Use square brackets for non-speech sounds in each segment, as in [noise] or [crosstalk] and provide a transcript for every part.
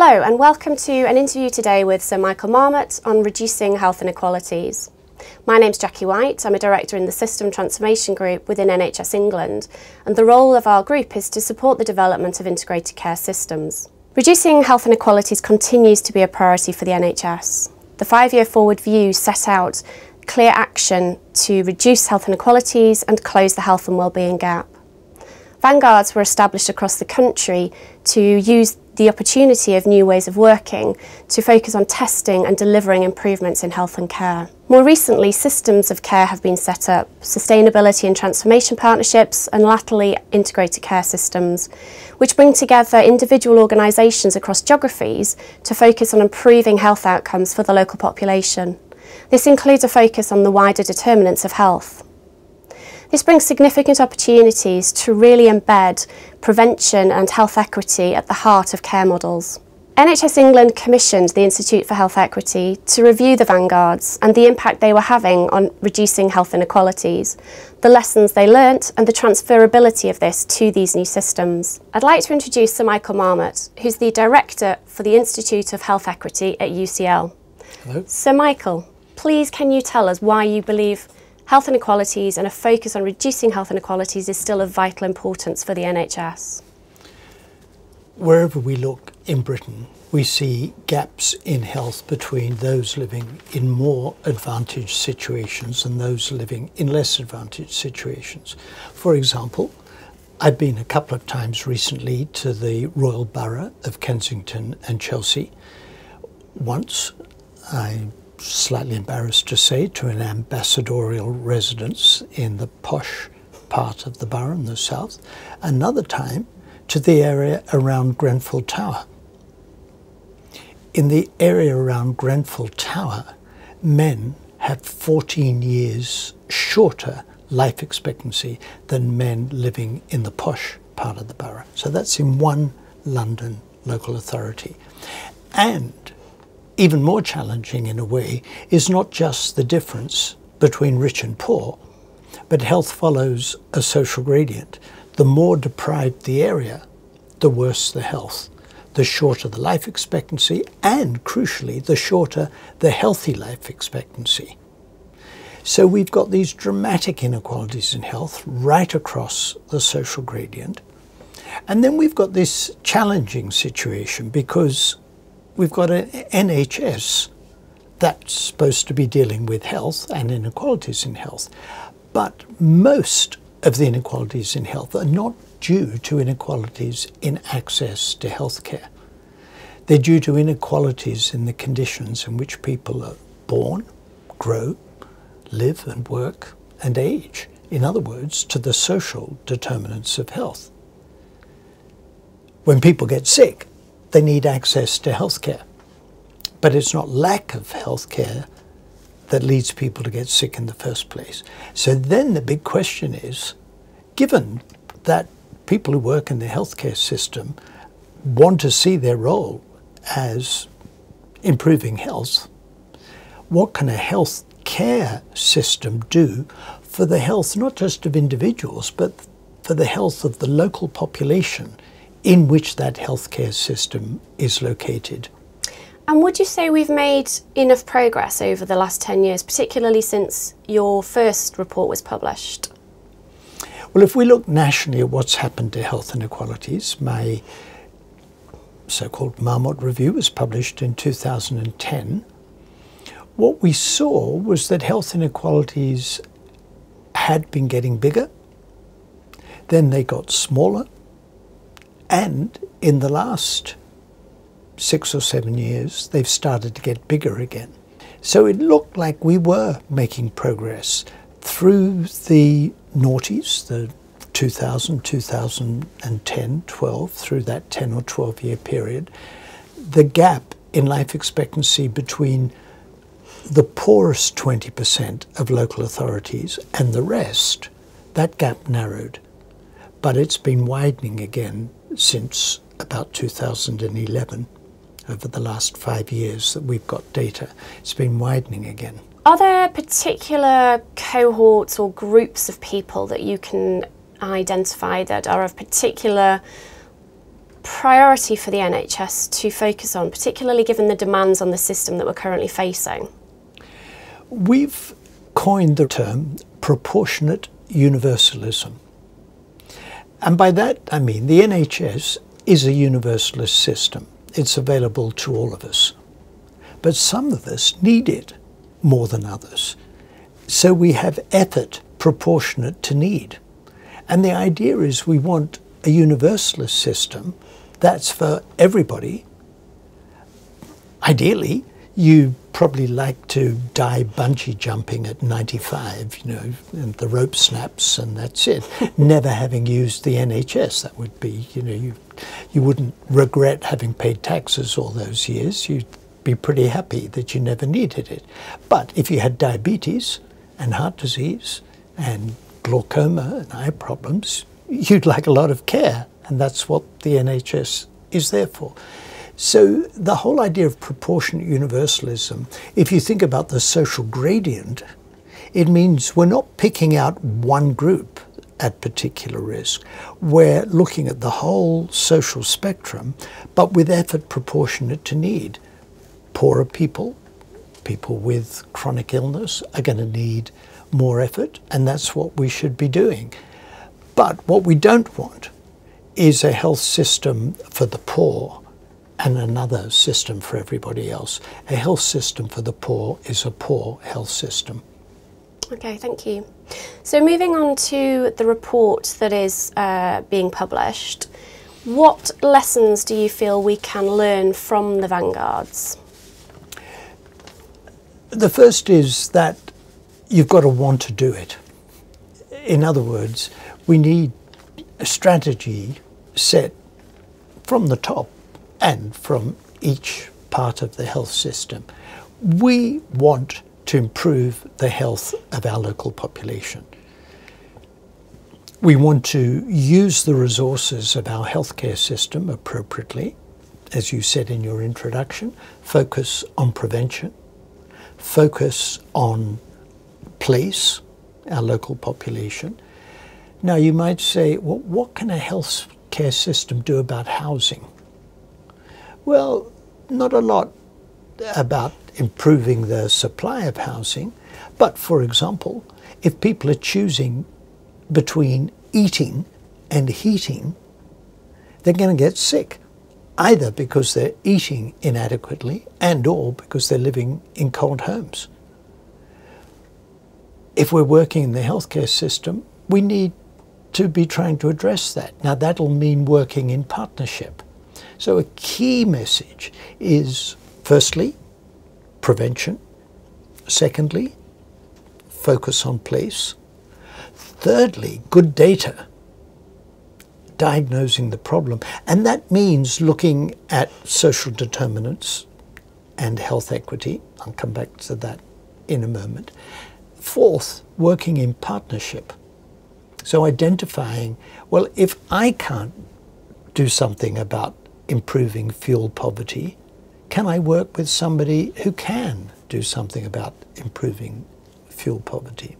Hello and welcome to an interview today with Sir Michael Marmot on reducing health inequalities. My name's Jacquie White, I'm a director in the System Transformation Group within NHS England and the role of our group is to support the development of integrated care systems. Reducing health inequalities continues to be a priority for the NHS. The five-year forward view set out clear action to reduce health inequalities and close the health and wellbeing gap. Vanguards were established across the country to use the opportunity of new ways of working to focus on testing and delivering improvements in health and care. More recently, systems of care have been set up, sustainability and transformation partnerships, and latterly integrated care systems, which bring together individual organisations across geographies to focus on improving health outcomes for the local population. This includes a focus on the wider determinants of health. This brings significant opportunities to really embed prevention and health equity at the heart of care models. NHS England commissioned the Institute for Health Equity to review the vanguards and the impact they were having on reducing health inequalities, the lessons they learnt and the transferability of this to these new systems. I'd like to introduce Sir Michael Marmot, who's the Director for the Institute of Health Equity at UCL. Hello. Sir Michael, please can you tell us why you believe health inequalities and a focus on reducing health inequalities is still of vital importance for the NHS? Wherever we look in Britain, we see gaps in health between those living in more advantaged situations and those living in less advantaged situations. For example, I've been a couple of times recently to the Royal Borough of Kensington and Chelsea. Once I slightly embarrassed to say, to an ambassadorial residence in the posh part of the borough in the south. Another time to the area around Grenfell Tower. In the area around Grenfell Tower, men have 14 years shorter life expectancy than men living in the posh part of the borough. So that's in one London local authority. And even more challenging in a way is not just the difference between rich and poor, but health follows a social gradient. The more deprived the area, the worse the health, the shorter the life expectancy, and crucially, the shorter the healthy life expectancy. So we've got these dramatic inequalities in health right across the social gradient. And then we've got this challenging situation because we've got an NHS that's supposed to be dealing with health and inequalities in health. But most of the inequalities in health are not due to inequalities in access to healthcare. They're due to inequalities in the conditions in which people are born, grow, live and work and age. In other words, to the social determinants of health. When people get sick, they need access to healthcare. But it's not lack of healthcare that leads people to get sick in the first place. So then the big question is given that people who work in the healthcare system want to see their role as improving health, what can a health care system do for the health not just of individuals, but for the health of the local population in which that healthcare system is located. And would you say we've made enough progress over the last 10 years, particularly since your first report was published? Well, if we look nationally at what's happened to health inequalities, my so called Marmot Review was published in 2010. What we saw was that health inequalities had been getting bigger, then they got smaller, and in the last six or seven years, they've started to get bigger again. So it looked like we were making progress through the noughties, the 2000, 2010, 12, through that 10 or 12 year period. The gap in life expectancy between the poorest 20% of local authorities and the rest, that gap narrowed. But it's been widening again since about 2011, over the last five years that we've got data. It's been widening again. Are there particular cohorts or groups of people that you can identify that are of particular priority for the NHS to focus on, particularly given the demands on the system that we're currently facing? We've coined the term proportionate universalism. And by that I mean the NHS is a universalist system. It's available to all of us. But some of us need it more than others. So we have effort proportionate to need. And the idea is we want a universalist system that's for everybody. Ideally, you probably like to die bungee jumping at 95, you know, and the rope snaps and that's it. [laughs] Never having used the NHS, that would be, you know, you, you wouldn't regret having paid taxes all those years. You'd be pretty happy that you never needed it. But if you had diabetes and heart disease and glaucoma and eye problems, you'd like a lot of care. And that's what the NHS is there for. So the whole idea of proportionate universalism, if you think about the social gradient, it means we're not picking out one group at particular risk. We're looking at the whole social spectrum, but with effort proportionate to need. Poorer people, people with chronic illness are going to need more effort, and that's what we should be doing. But what we don't want is a health system for the poor and another system for everybody else. A health system for the poor is a poor health system. Okay, thank you. So moving on to the report that is uh, being published, what lessons do you feel we can learn from the vanguards? The first is that you've got to want to do it. In other words, we need a strategy set from the top and from each part of the health system. We want to improve the health of our local population. We want to use the resources of our healthcare system appropriately, as you said in your introduction, focus on prevention, focus on place, our local population. Now, you might say, well, what can a healthcare system do about housing? Well, not a lot about improving the supply of housing, but for example, if people are choosing between eating and heating, they're going to get sick, either because they're eating inadequately and or because they're living in cold homes. If we're working in the healthcare system, we need to be trying to address that. Now that'll mean working in partnership. So a key message is firstly, prevention. Secondly, focus on place. Thirdly, good data, diagnosing the problem. And that means looking at social determinants and health equity. I'll come back to that in a moment. Fourth, working in partnership. So identifying, well, if I can't do something about improving fuel poverty? Can I work with somebody who can do something about improving fuel poverty?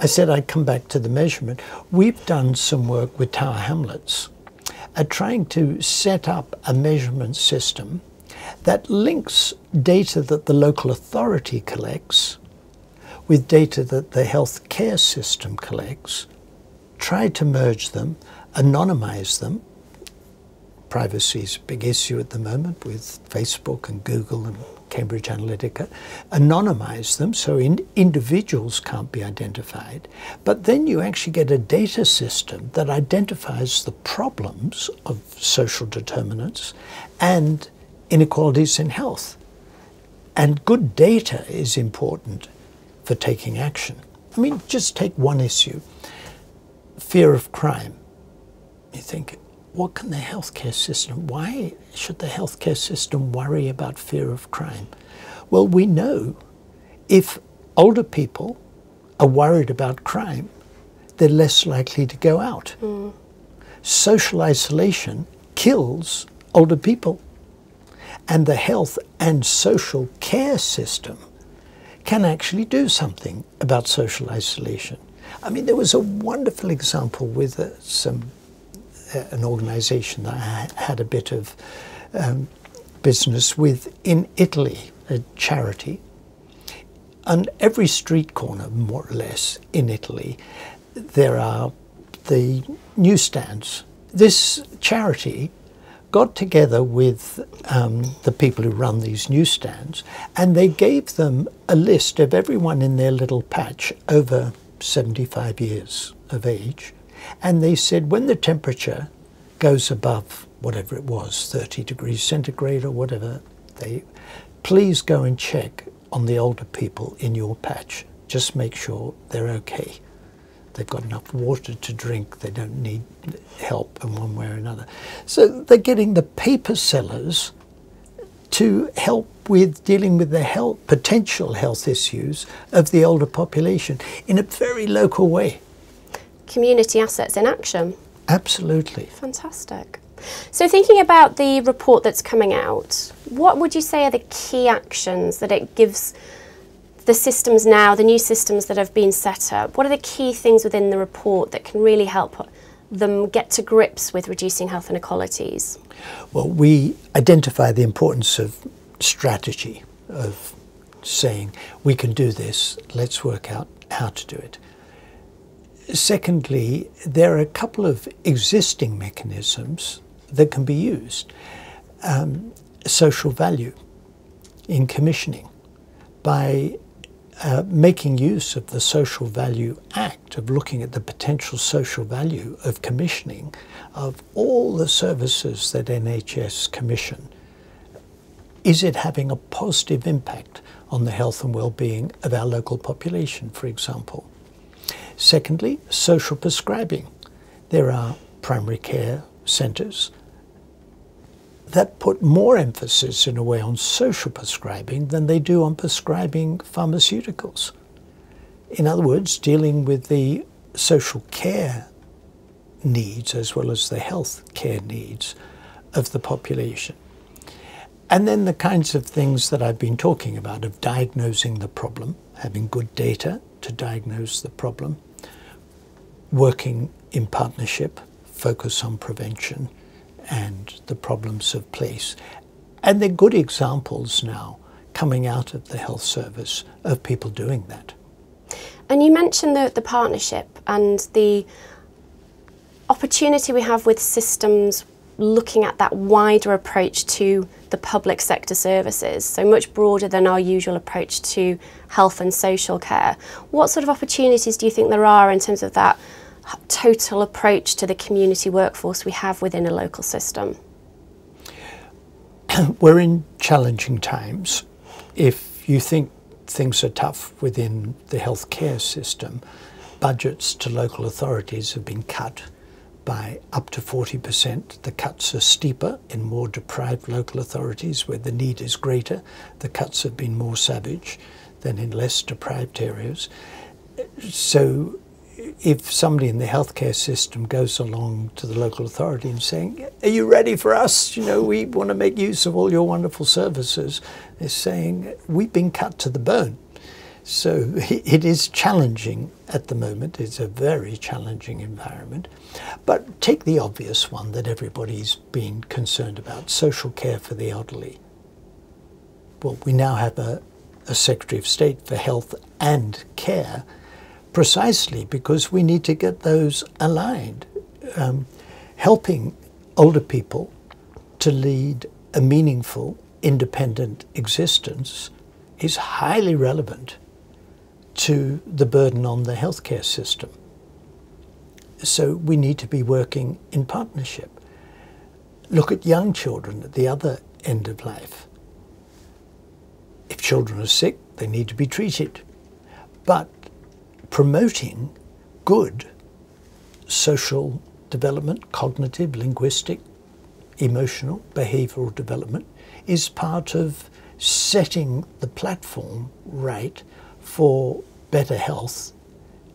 I said I'd come back to the measurement. We've done some work with Tower Hamlets at trying to set up a measurement system that links data that the local authority collects with data that the health care system collects, try to merge them, anonymize them, privacy is a big issue at the moment with Facebook and Google and Cambridge Analytica, anonymize them so in individuals can't be identified. But then you actually get a data system that identifies the problems of social determinants and inequalities in health. And good data is important for taking action. I mean, just take one issue fear of crime. You think, what can the healthcare system, why should the healthcare system worry about fear of crime? Well, we know if older people are worried about crime, they're less likely to go out. Mm. Social isolation kills older people. And the health and social care system can actually do something about social isolation. I mean, there was a wonderful example with uh, some an organisation that I had a bit of um, business with in Italy, a charity. And every street corner, more or less, in Italy, there are the newsstands. This charity got together with um, the people who run these newsstands and they gave them a list of everyone in their little patch over 75 years of age. And they said when the temperature goes above whatever it was, 30 degrees centigrade or whatever, they please go and check on the older people in your patch. Just make sure they're okay. They've got enough water to drink. They don't need help in one way or another. So they're getting the paper sellers to help with dealing with the health, potential health issues of the older population in a very local way. Community assets in action. Absolutely. Fantastic. So, thinking about the report that's coming out, what would you say are the key actions that it gives the systems now, the new systems that have been set up? What are the key things within the report that can really help them get to grips with reducing health inequalities? Well, we identify the importance of strategy, of saying, we can do this, let's work out how to do it. Secondly, there are a couple of existing mechanisms that can be used. Um, social value in commissioning by uh, making use of the Social Value Act, of looking at the potential social value of commissioning of all the services that NHS commission. Is it having a positive impact on the health and well-being of our local population, for example? Secondly, social prescribing. There are primary care centres that put more emphasis in a way on social prescribing than they do on prescribing pharmaceuticals. In other words, dealing with the social care needs as well as the health care needs of the population. And then the kinds of things that I've been talking about of diagnosing the problem, having good data to diagnose the problem, working in partnership, focus on prevention, and the problems of place. And they're good examples now coming out of the health service of people doing that. And you mentioned the, the partnership and the opportunity we have with systems looking at that wider approach to the public sector services, so much broader than our usual approach to health and social care. What sort of opportunities do you think there are in terms of that total approach to the community workforce we have within a local system? [clears throat] We're in challenging times. If you think things are tough within the healthcare system, budgets to local authorities have been cut by up to 40%. The cuts are steeper in more deprived local authorities where the need is greater. The cuts have been more savage than in less deprived areas. So if somebody in the healthcare system goes along to the local authority and saying, "Are you ready for us? You know, we want to make use of all your wonderful services," they're saying, "We've been cut to the bone." So [laughs] it is challenging at the moment. It's a very challenging environment. But take the obvious one that everybody's been concerned about social care for the elderly. Well, we now have a, a Secretary of State for Health and Care precisely because we need to get those aligned. Um, helping older people to lead a meaningful, independent existence is highly relevant to the burden on the healthcare system. So we need to be working in partnership. Look at young children at the other end of life. If children are sick, they need to be treated. But promoting good social development, cognitive, linguistic, emotional, behavioral development is part of setting the platform right for better health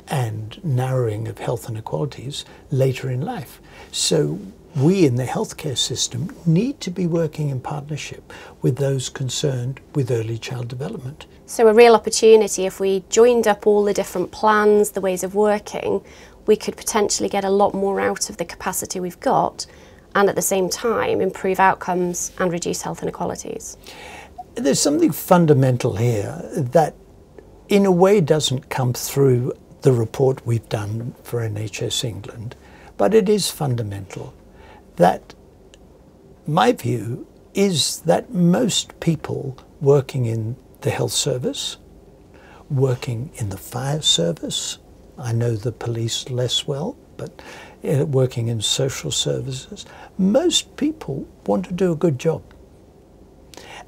and narrowing of health inequalities later in life. So we in the healthcare system need to be working in partnership with those concerned with early child development. So, a real opportunity if we joined up all the different plans, the ways of working, we could potentially get a lot more out of the capacity we've got and at the same time improve outcomes and reduce health inequalities? There's something fundamental here that, in a way, doesn't come through the report we've done for NHS England, but it is fundamental that my view is that most people working in the health service, working in the fire service, I know the police less well, but uh, working in social services, most people want to do a good job.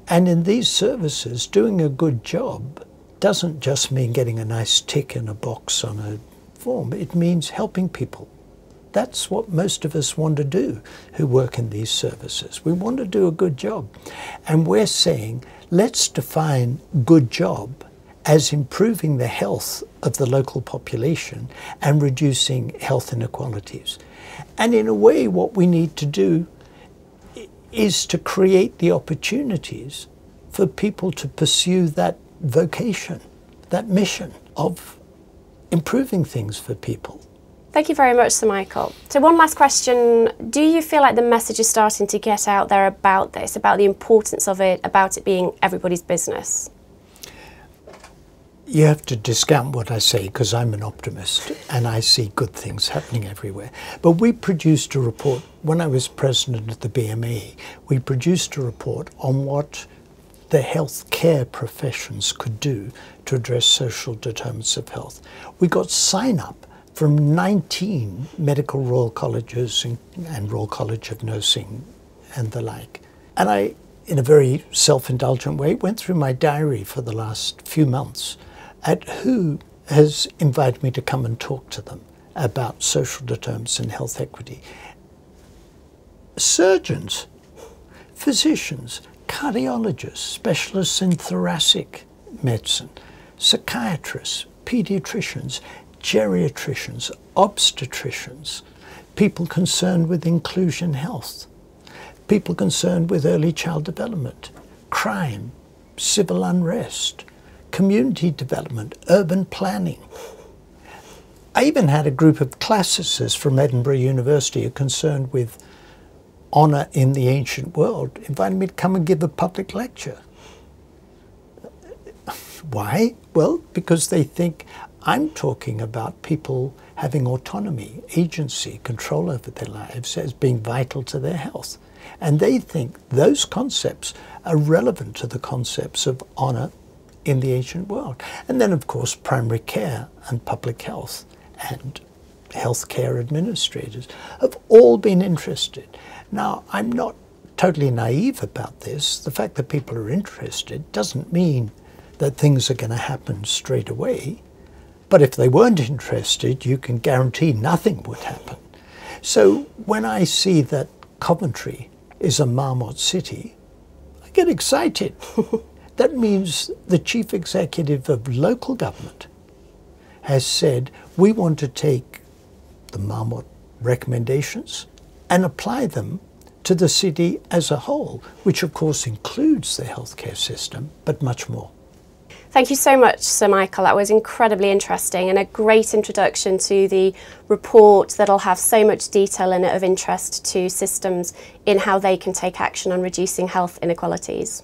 And in these services, doing a good job doesn't just mean getting a nice tick in a box on a form, it means helping people. That's what most of us want to do who work in these services. We want to do a good job. And we're saying, let's define good job as improving the health of the local population and reducing health inequalities. And in a way, what we need to do is to create the opportunities for people to pursue that vocation, that mission of improving things for people. Thank you very much, Sir Michael. So, one last question. Do you feel like the message is starting to get out there about this, about the importance of it, about it being everybody's business? You have to discount what I say because I'm an optimist and I see good things happening everywhere. But we produced a report when I was president of the BMA. We produced a report on what the healthcare professions could do to address social determinants of health. We got sign up from 19 medical royal colleges and, and Royal College of Nursing and the like. And I, in a very self indulgent way, went through my diary for the last few months at who has invited me to come and talk to them about social determinants and health equity. Surgeons, physicians, cardiologists, specialists in thoracic medicine, psychiatrists, pediatricians, geriatricians, obstetricians, people concerned with inclusion health, people concerned with early child development, crime, civil unrest, community development, urban planning. I even had a group of classicists from Edinburgh University who concerned with honour in the ancient world, invited me to come and give a public lecture. Why? Well, because they think I'm talking about people having autonomy, agency, control over their lives as being vital to their health. And they think those concepts are relevant to the concepts of honour in the ancient world. And then, of course, primary care and public health and healthcare administrators have all been interested. Now, I'm not totally naive about this. The fact that people are interested doesn't mean that things are going to happen straight away. But if they weren't interested, you can guarantee nothing would happen. So when I see that Coventry is a marmot city, I get excited. [laughs] that means the chief executive of local government has said, we want to take the marmot recommendations and apply them to the city as a whole, which of course includes the healthcare system, but much more. Thank you so much, Sir Michael. That was incredibly interesting and a great introduction to the report that'll have so much detail in it of interest to systems in how they can take action on reducing health inequalities.